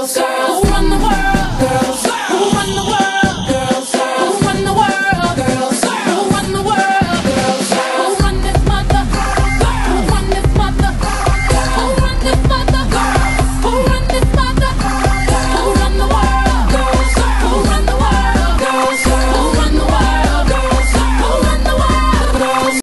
girls, girls.